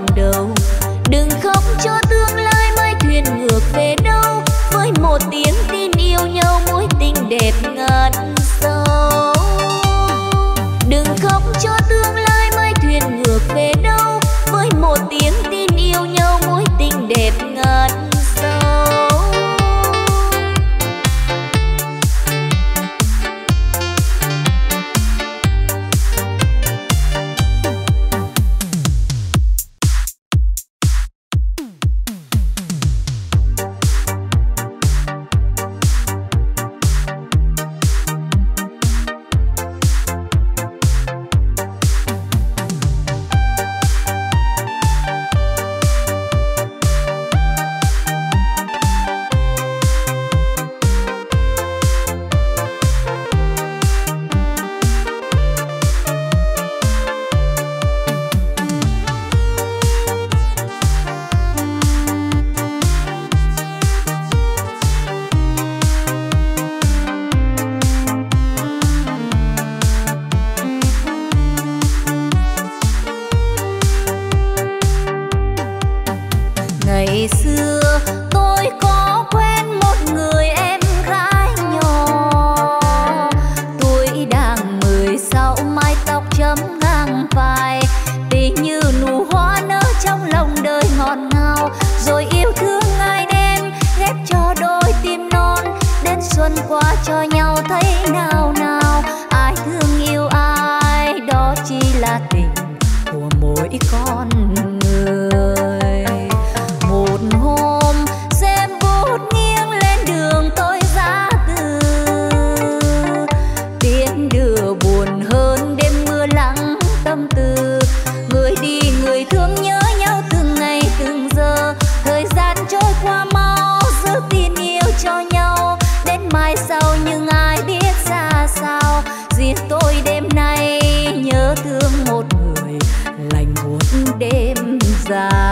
mộng ban mai sau, nhưng ai biết ra sao? Riêng tôi đêm nay nhớ thương một người lành một đêm dài.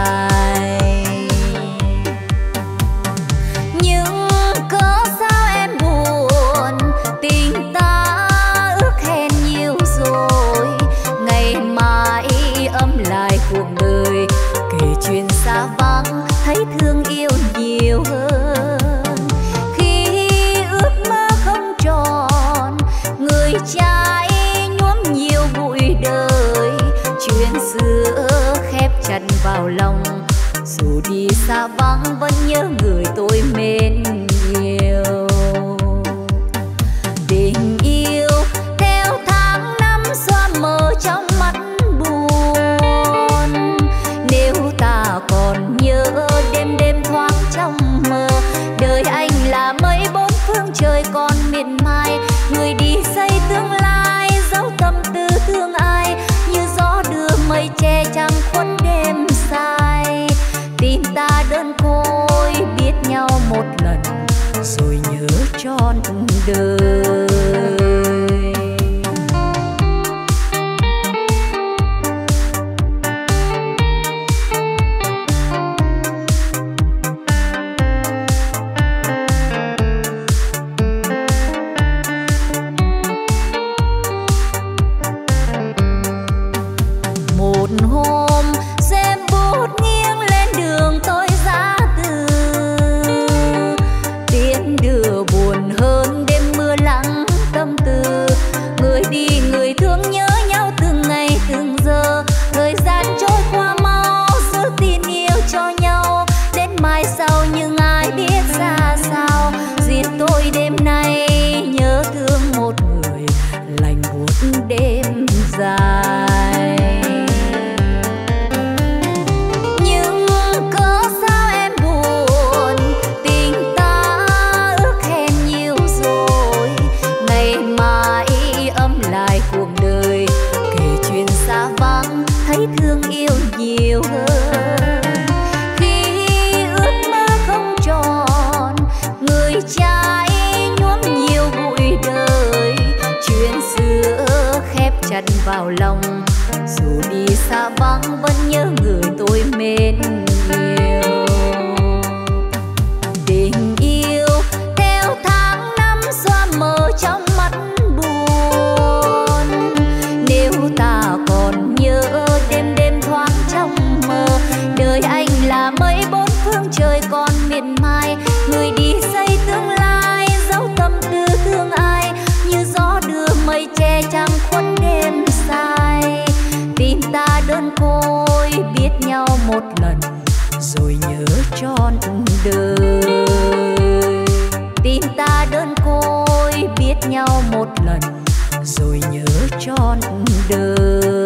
chặt vào lòng. Dù đi xa vắng vẫn nhớ người tôi mến yêu ta đơn côi biết nhau một lần rồi nhớ trọn đời.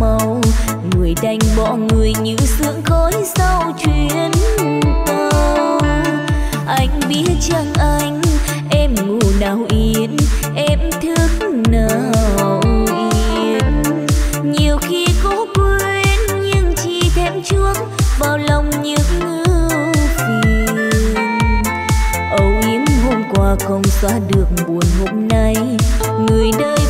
màu. Người đành bỏ người như sương khói sau chuyến tàu. Anh biết chẳng anh, em ngủ nào yên, em thức nào yên. Nhiều khi cố quên, nhưng chỉ thêm chuốc vào lòng những ưu phiền. Âu yếm hôm qua không xóa được buồn hôm nay. Người đây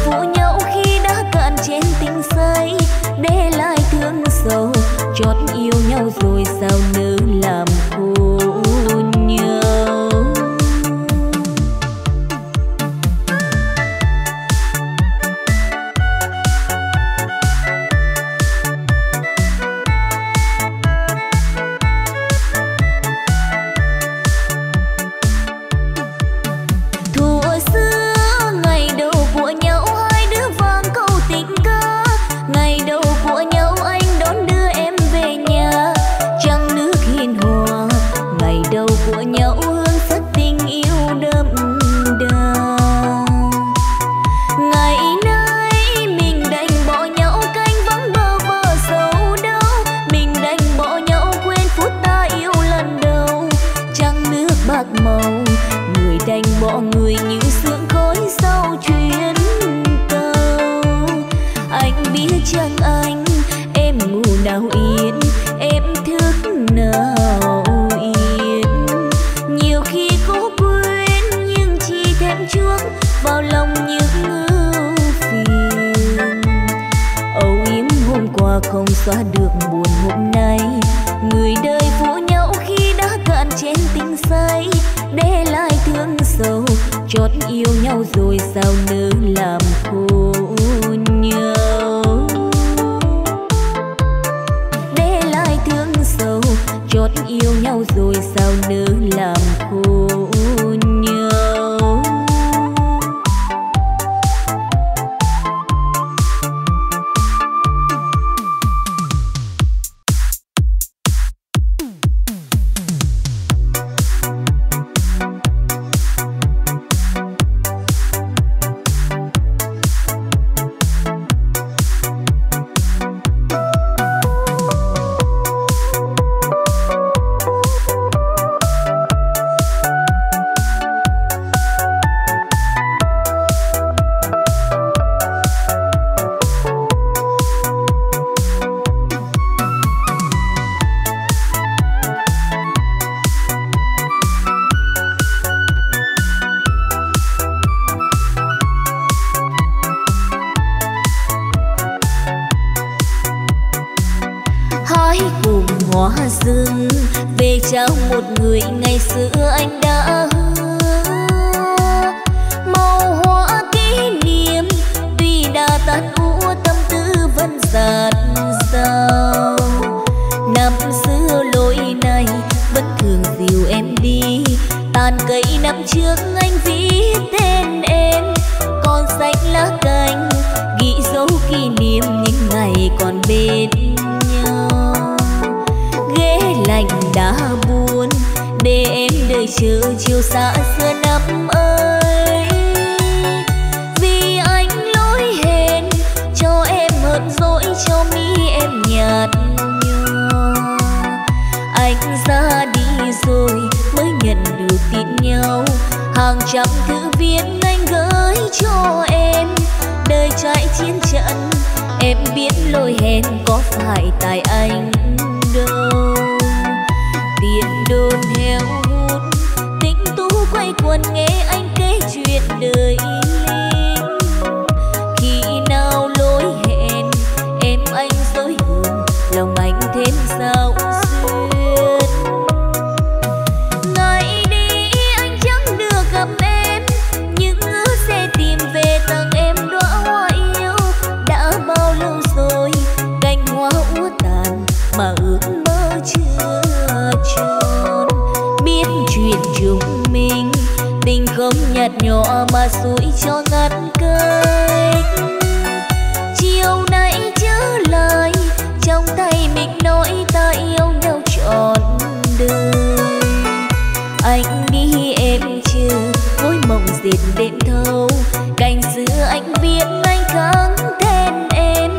dáng tên em.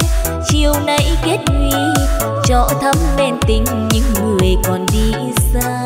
Chiều nay kết huy, trọ thắm bên tình những người còn đi xa.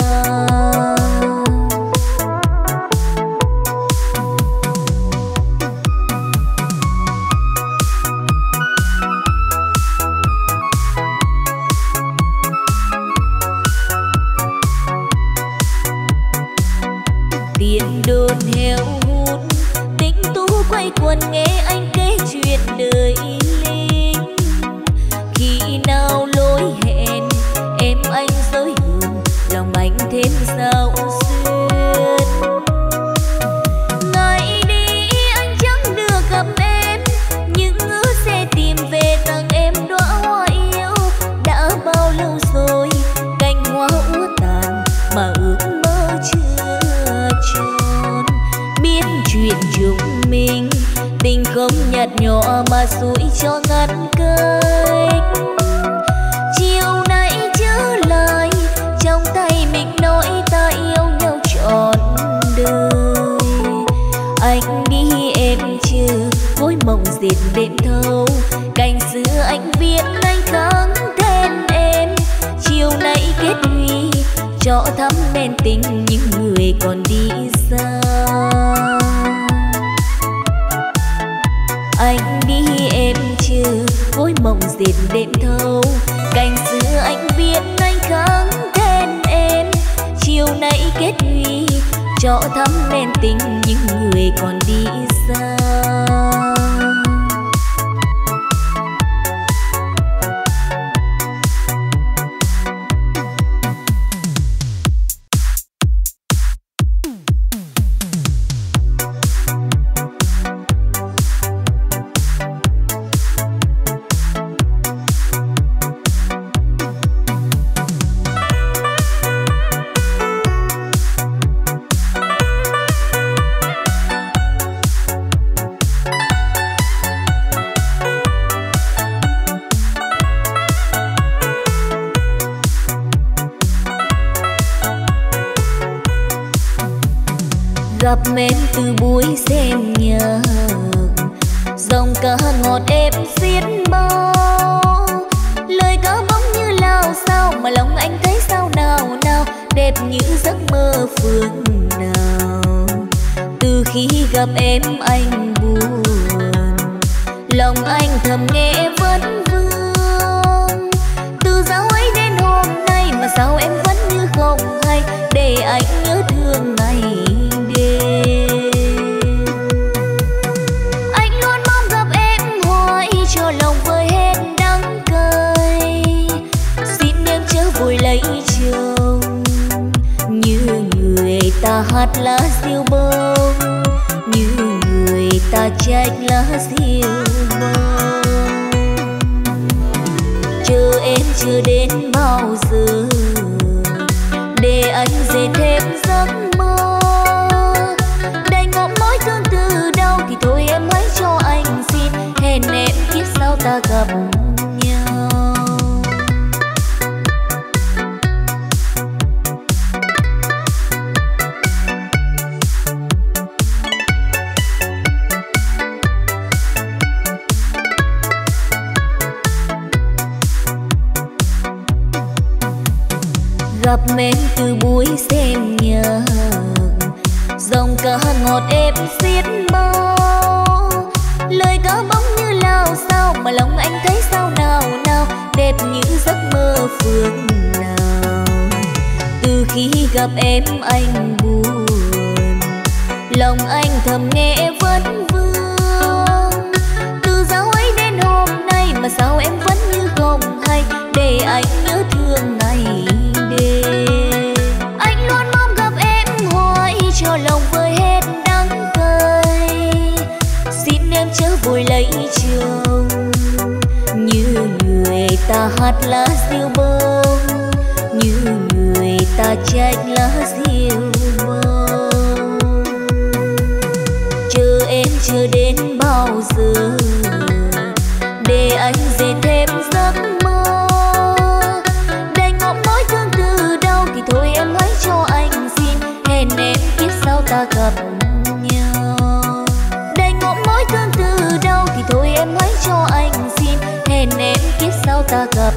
dòng ca ngọt êm xiết bao lời ca bóng như lao sao mà lòng anh thấy sao nào nào, đẹp như giấc mơ phương nào. Từ khi gặp em anh buồn, lòng anh thầm nghe vẫn vương. Từ giáo ấy đến hôm nay mà sao em vẫn như không hay, để anh hạt lá diêu bông, như người ta trách lá diêu bông. Chờ em chưa đến bao giờ, để anh dệt thêm giấc mơ. Đành ngậm mối thương từ đâu thì thôi em hãy cho anh xin, hẹn em kiếp sau ta gặp mến từ buổi xem nhờ dòng ca ngọt êm xiết bao lời ca bóng như lao sao mà lòng anh thấy sao nào nào. Đẹp như giấc mơ phương nào. Từ khi gặp em anh buồn, lòng anh thầm nghe vẫn vương. Từ giáo ấy đến hôm nay mà sao em vẫn như không hay. Để anh ta hát lá diêu bông, như người ta trách lá diêu bơ. Chờ em chưa đến bao giờ để anh về thêm giấc mơ. Đành ngọc nói thương từ đâu thì thôi em hãy cho anh xin hẹn em kiếp sau ta gặp nhau. Đành ngọc nói thương từ đâu thì thôi em hãy cho anh nên em kiếp sau ta gặp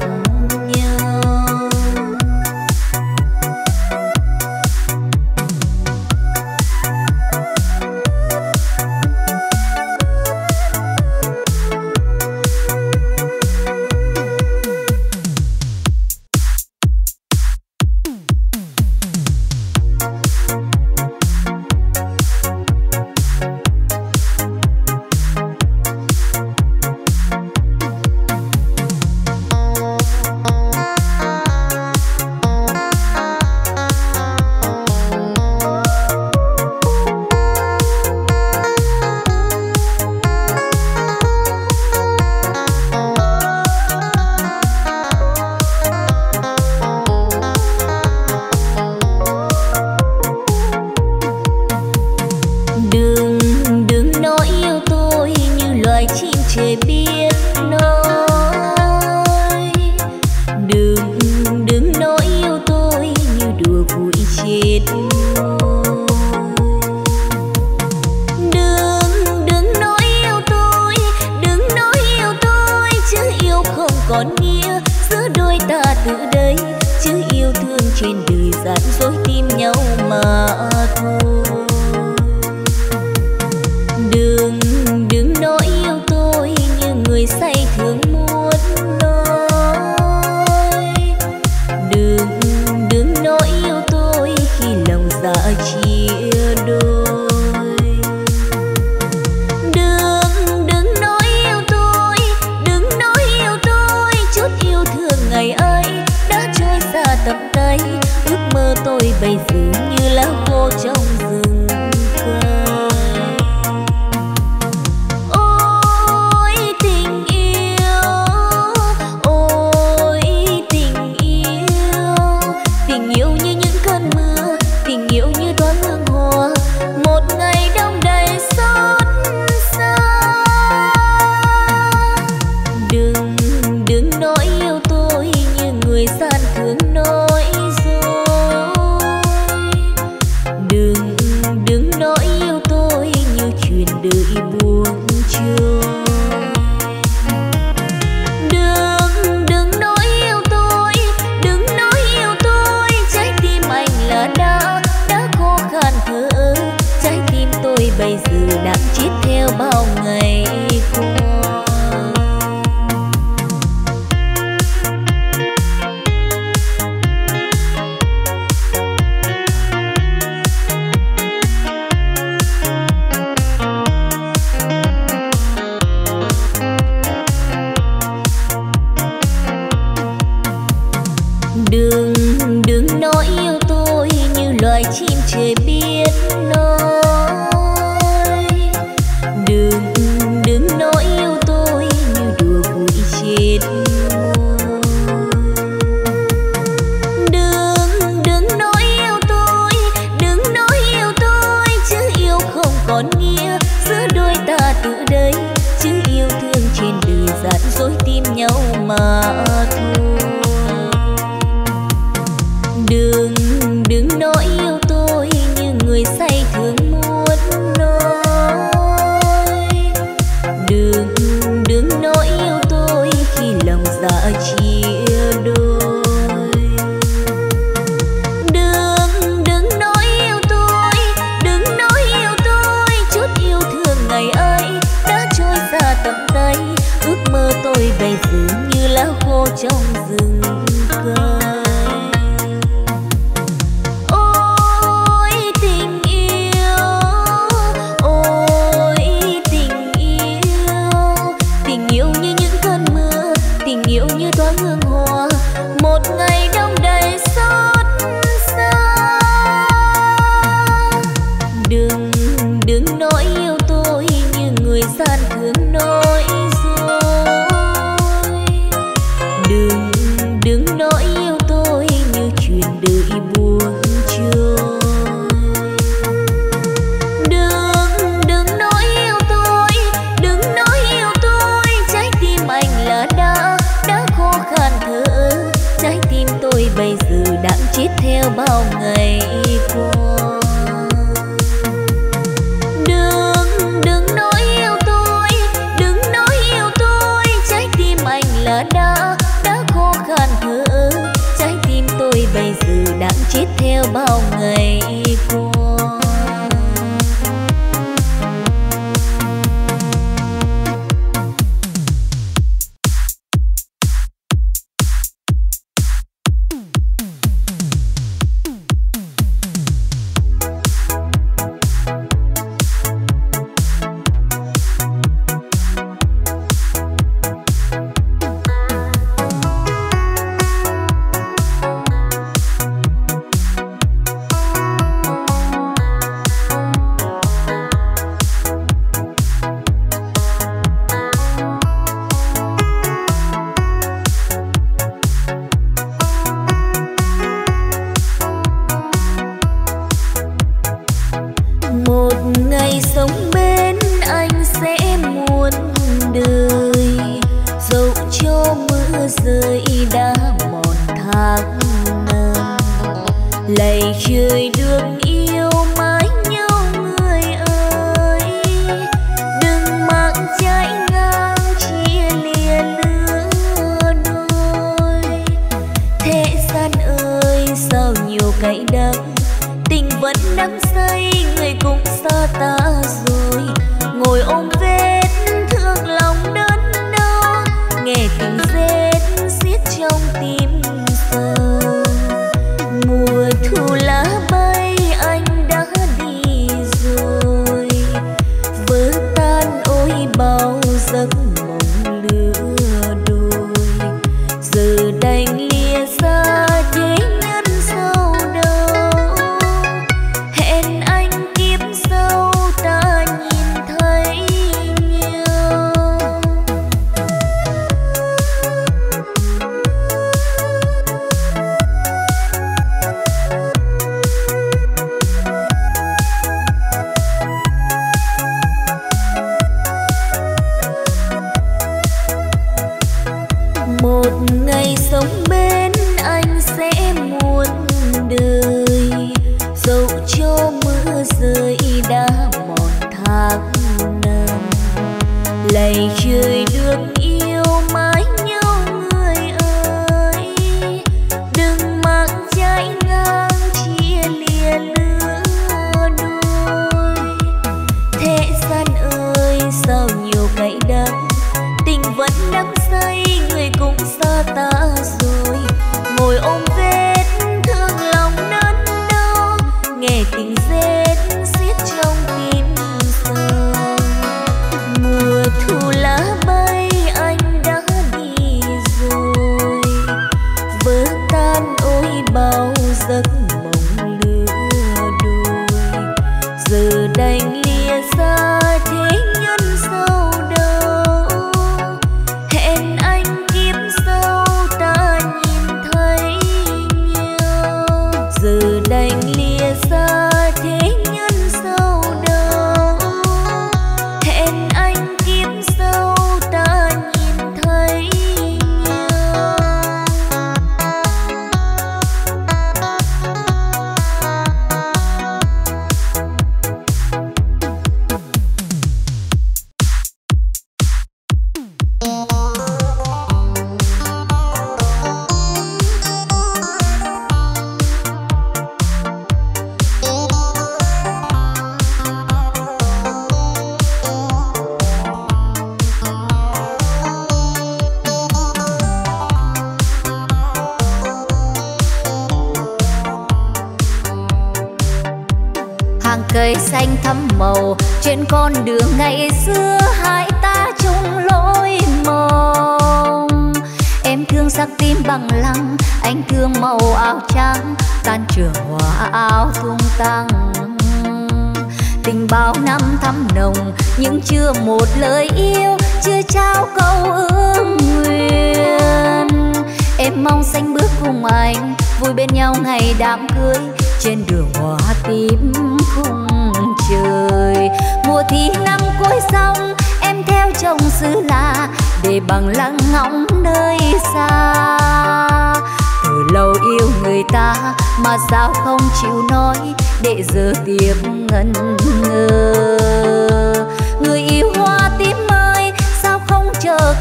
người được yêu.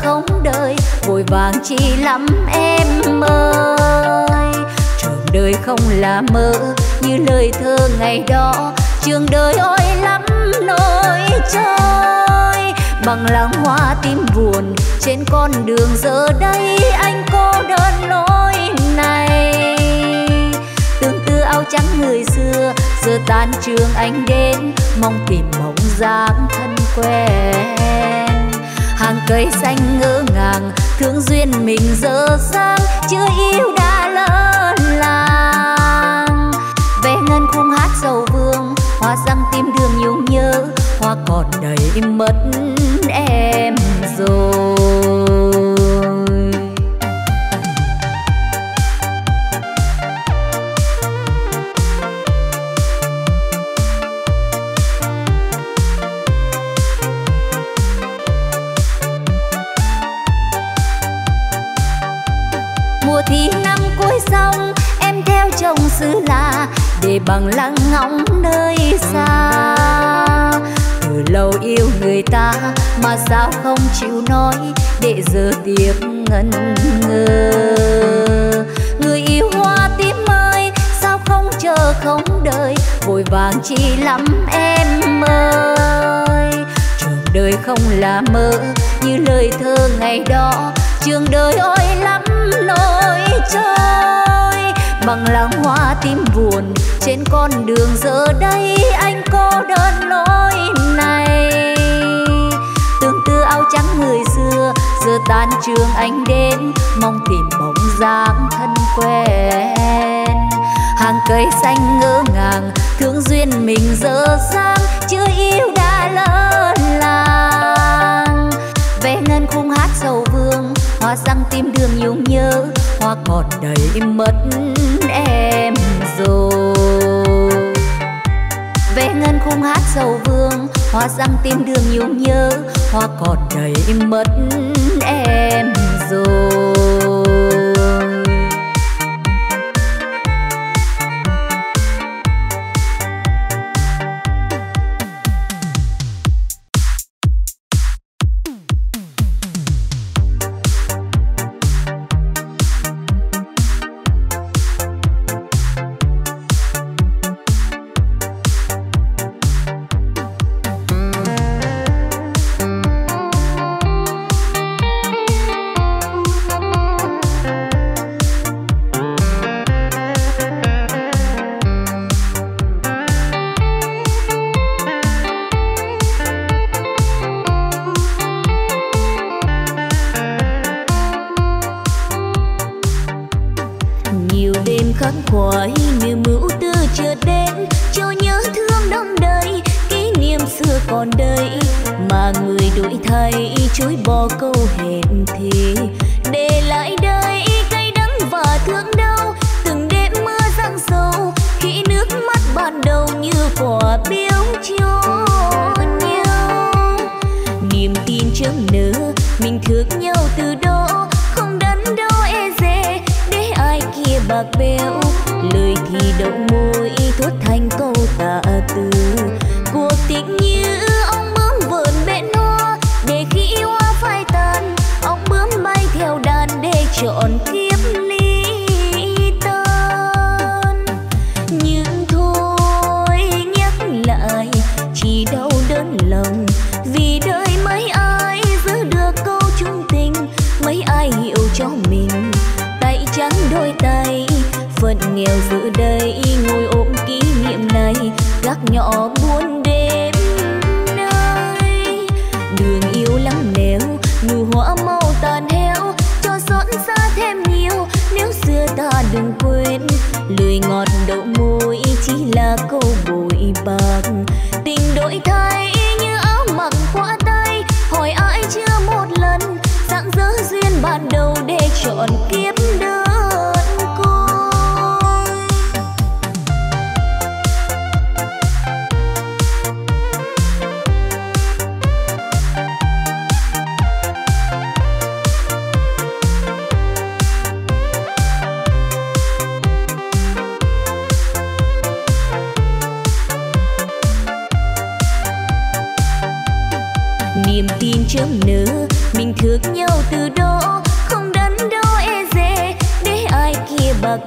không đời, vội vàng chi lắm em ơi. Trường đời không là mơ, như lời thơ ngày đó. Trường đời ôi lắm nỗi chơi, bằng làng hoa tim buồn trên con đường giờ đây anh cô đơn lối này. Tương tư áo trắng người xưa, giờ tan trường anh đến, mong tìm bóng dáng thân quen cây xanh ngỡ ngàng, thương duyên mình dở dang chưa yêu đã lỡ làng. Về ngân khung hát sầu vương, hoa răng tim đường nhung nhớ, hoa còn đầy mất em rồi. xong em theo chồng xứ lạ để bằng lăng ngóng nơi xa. Từ lâu yêu người ta mà sao không chịu nói để giờ tiếc ngần ngơ. Người yêu hoa tím ơi, sao không chờ không đợi, vội vàng chi lắm em ơi. Trường đời không là mơ như lời thơ ngày đó, trường đời ơi lắm nỗi bằng láng hoa tím buồn, trên con đường giờ đây anh cô đơn lối này. Tương tư áo trắng người xưa, giờ tan trường anh đến, mong tìm bóng dáng thân quen. Hàng cây xanh ngỡ ngàng, thương duyên mình dở dang, chưa yêu đã lỡ làng. Vẽ ngân khung hát sầu vương, hoa răng tim đường nhung nhớ hoa còn đầy mất em rồi. Vẽ ngân khung hát sầu vương, hoa răng tim đường nhung nhớ, hoa còn đầy mất em rồi.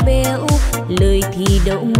Bẽo lời thì động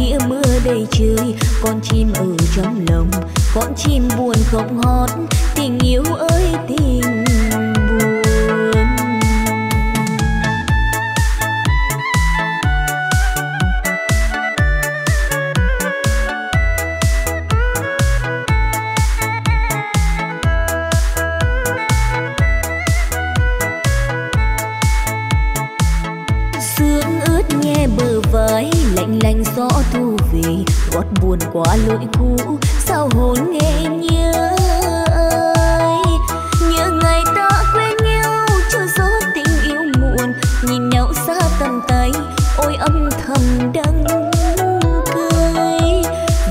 kia mưa đầy trời con chim ở trong lòng, con chim buồn không hót tình yêu ơi, tình gót buồn quá lỗi cũ, sao hồn nghe nhớ ơi? Nhớ ngày ta quen nhau cho gió tình yêu muộn. Nhìn nhau xa tầm tay, ôi âm thầm đắng cười.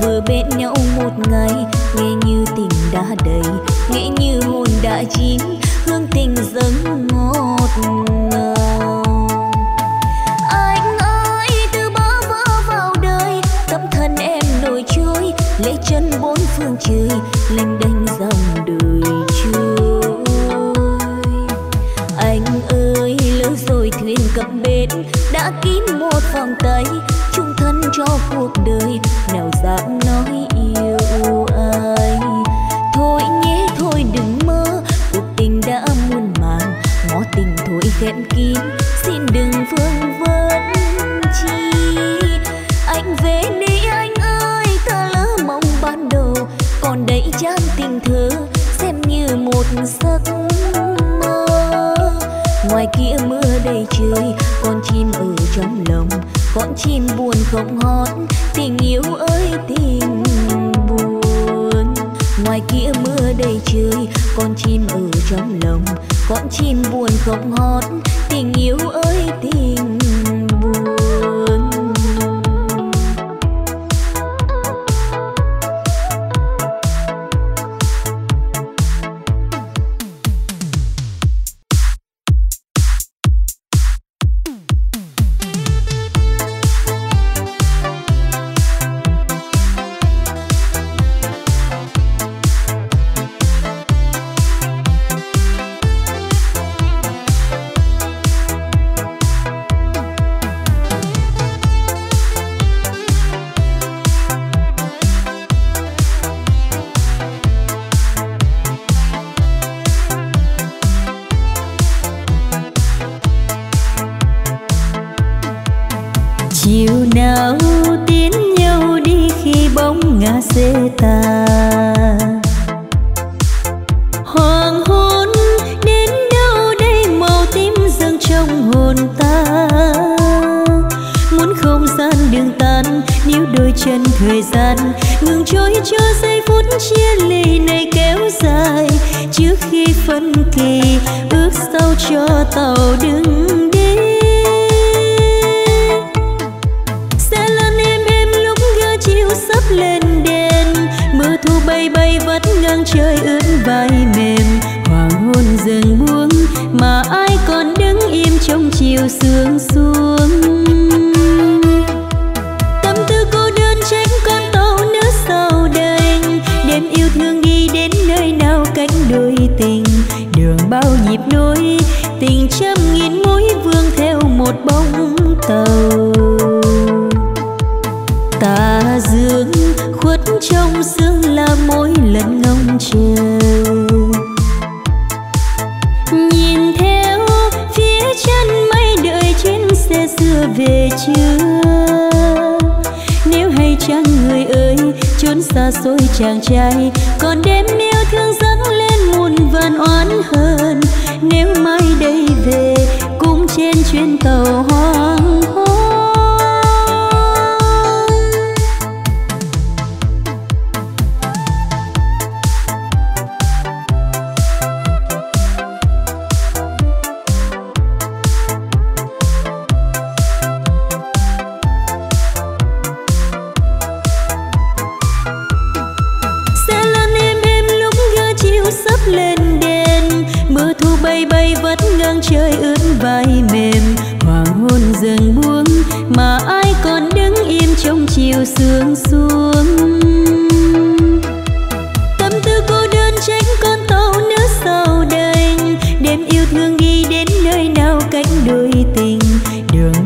Vừa bên nhau một ngày, nghe như tình đã đầy. Nghe như hồn đã chín, hương tình dâng ngọt ngào. Chơi lênh đênh dòng đây chơi, con chim ở trong lòng con chim buồn không hót. Tình yêu ơi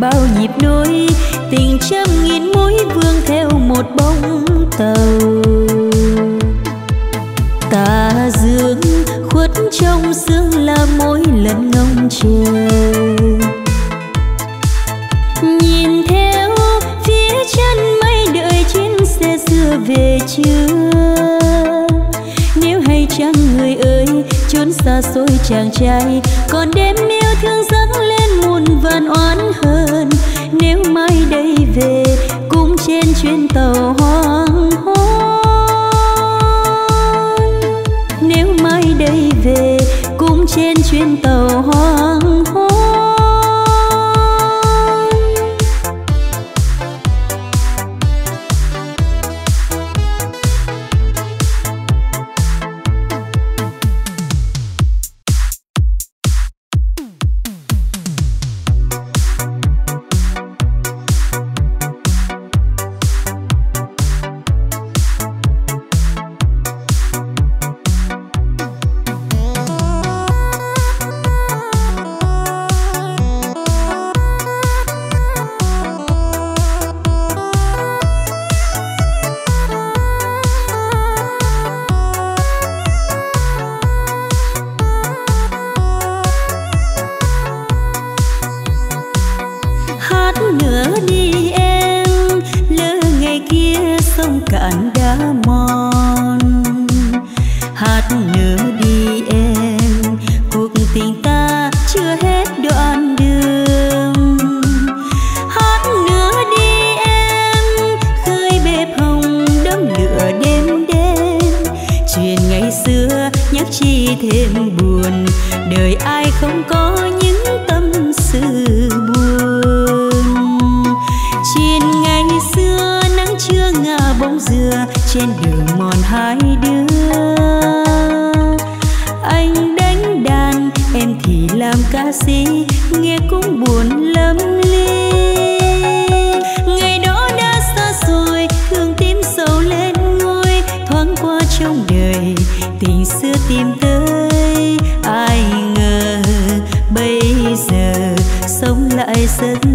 bao nhịp nối tình trăm nghìn mối vương theo một bóng tàu. Tà dương khuất trong sương là mỗi lần ngóng chờ. Nhìn theo phía chân mây đợi chuyến xe xưa về chưa? Nếu hay chăng người ơi, chốn xa xôi chàng trai, còn đêm yêu thương dâng lên muôn vàn oán hờn về cũng trên chuyến tàu hát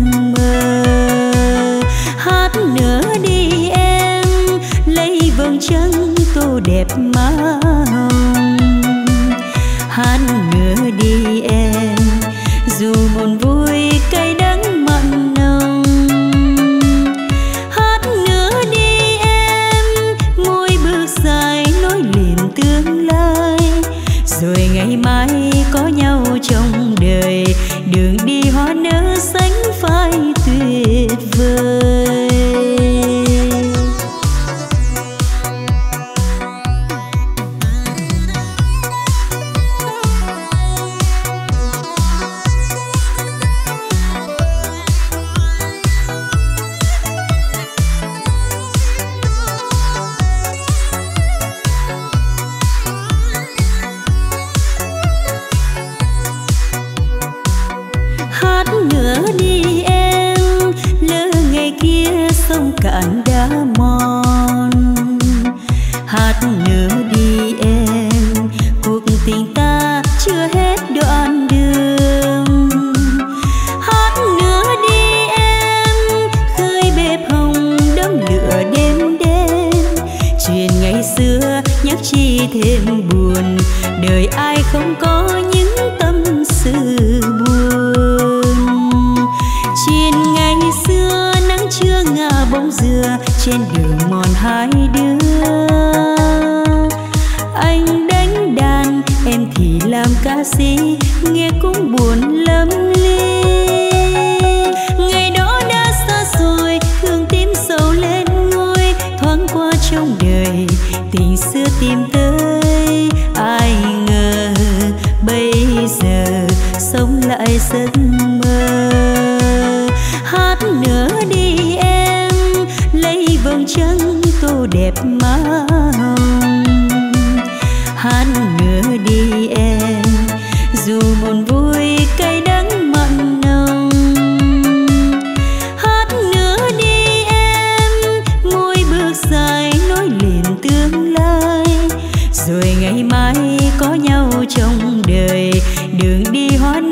đường đi hoan